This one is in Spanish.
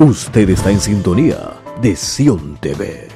Usted está en sintonía de Sion TV.